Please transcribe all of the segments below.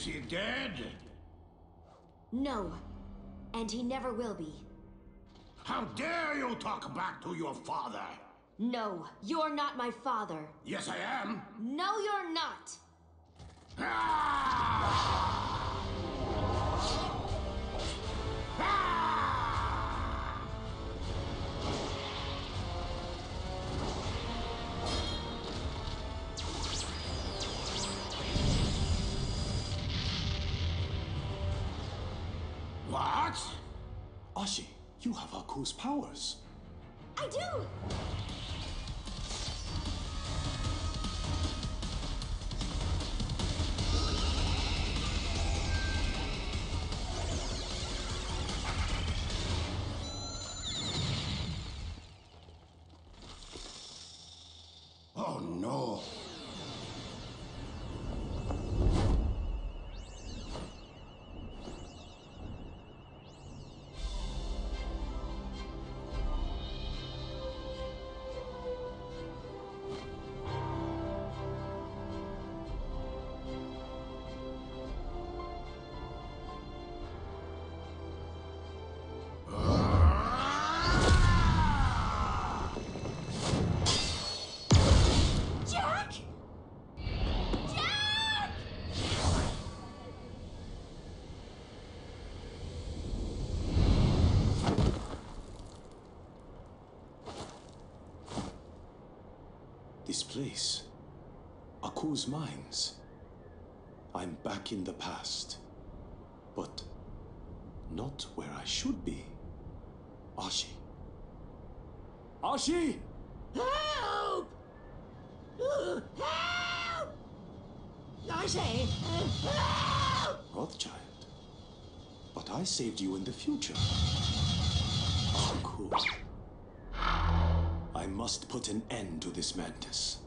Is he dead? No. And he never will be. How dare you talk back to your father? No, you're not my father. Yes, I am. No, you're not. Ah! Ashi, you have Aku's powers. I do! Place. Aku's mines. I'm back in the past. But not where I should be. Ashi. Ashi! Help! Help! I say, uh, help! Rothschild. But I saved you in the future. Aku. I must put an end to this madness.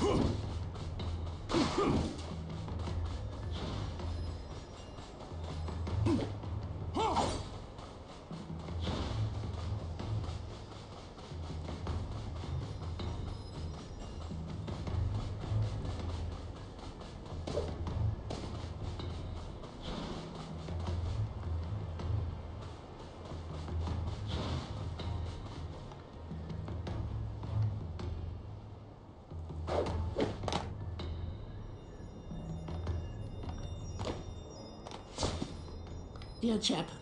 Huh! Dear chap,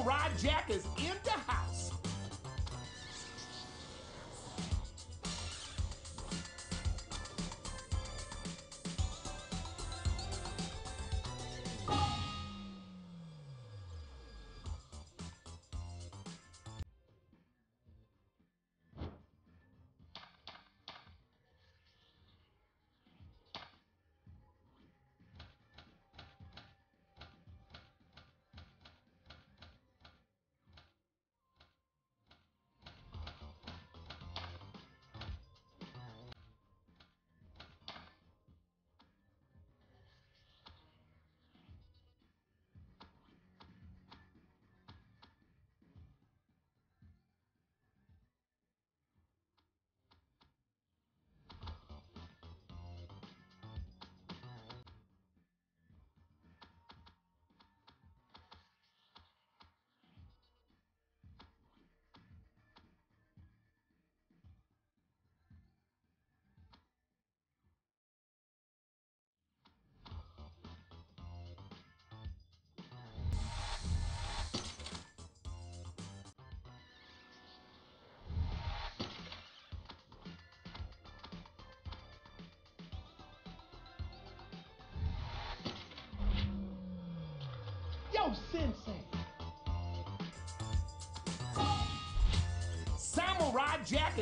Samurai Jack is in Yo, Sensei. Samurai Jack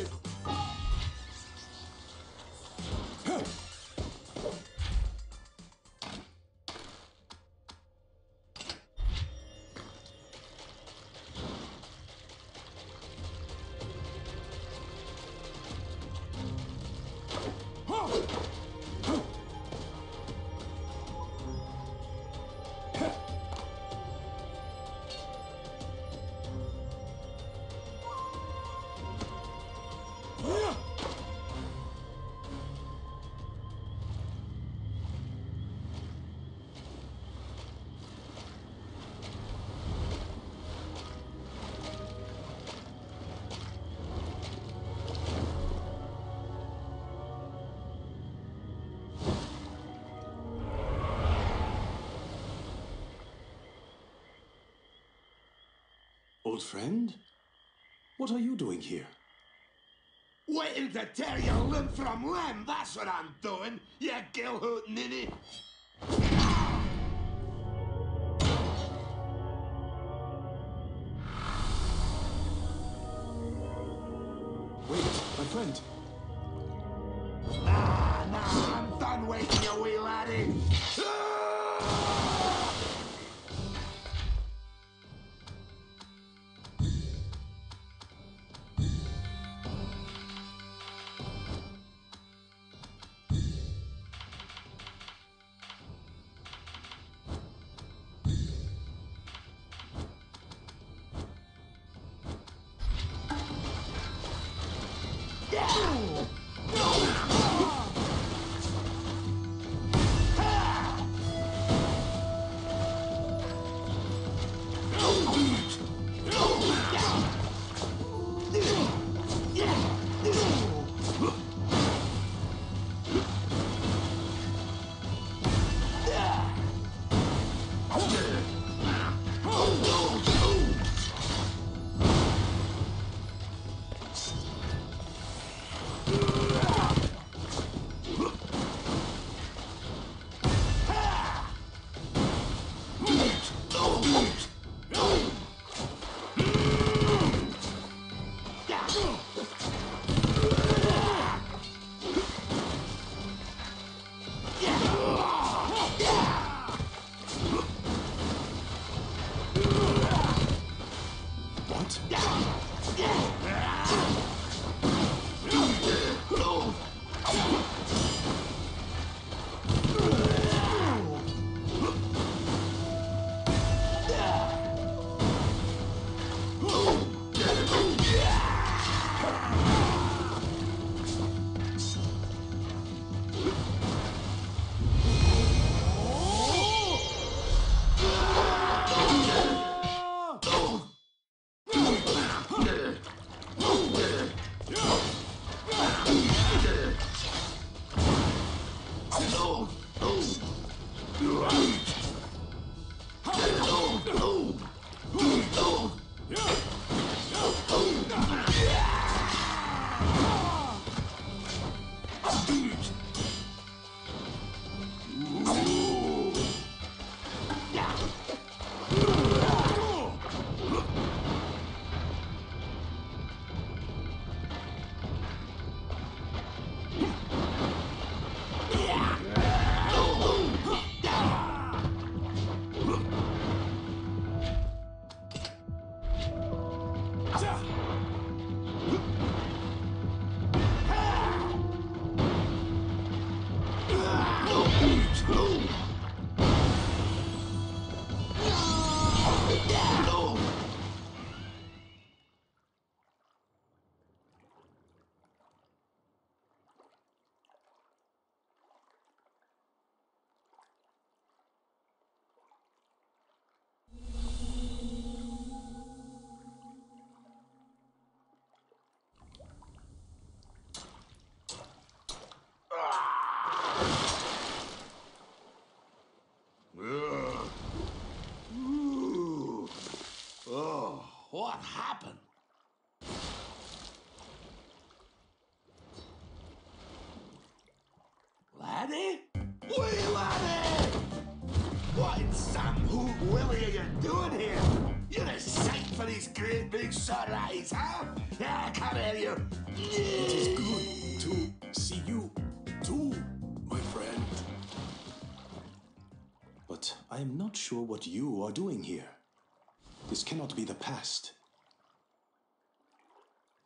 friend. What are you doing here? Waiting to tear your limb from limb, that's what I'm doing, you gill-hoot ninny. Wait, my friend. Oh! What happened? Laddie? Wee laddie! Eh? What in Sam Hoot Willie are you doing here? You're a sight for these great big eyes, huh? Yeah, come here, you. It is good to see you too, my friend. But I am not sure what you are doing here. This cannot be the past.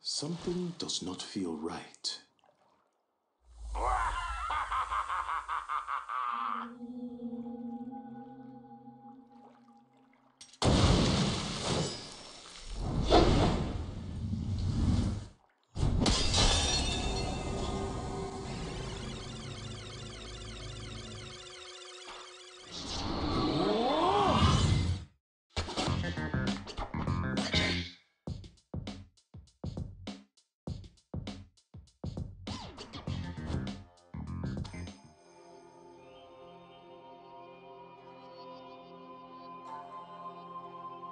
Something does not feel right.